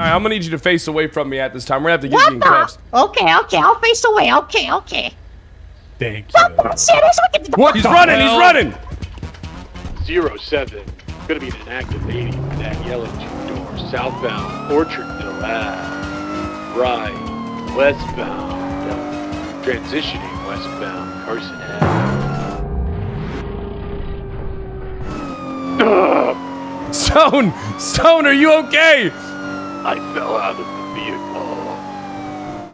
All right, I'm gonna need you to face away from me at this time. We're gonna have to get What you in the? cuffs. Okay, okay, I'll face away. Okay, okay. Thank you. Serious? We get to the What? He's the running. He's hell? running. Zero seven. Gonna be an active 80 with that yellow two door southbound Orchardville Ave. Right. Westbound. Transitioning westbound Carson Ave. Ugh, Stone. Stone, are you okay? I fell out of the vehicle.